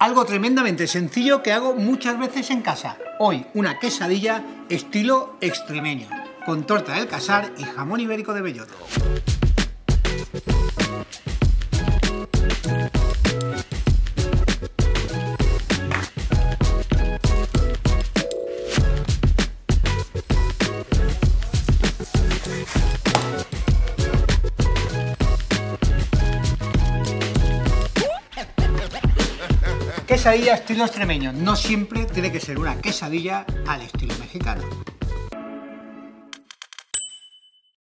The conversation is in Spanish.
Algo tremendamente sencillo que hago muchas veces en casa. Hoy una quesadilla estilo extremeño, con torta del casar y jamón ibérico de bellota. Quesadilla estilo extremeño. No siempre tiene que ser una quesadilla al estilo mexicano.